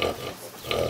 Uh-huh.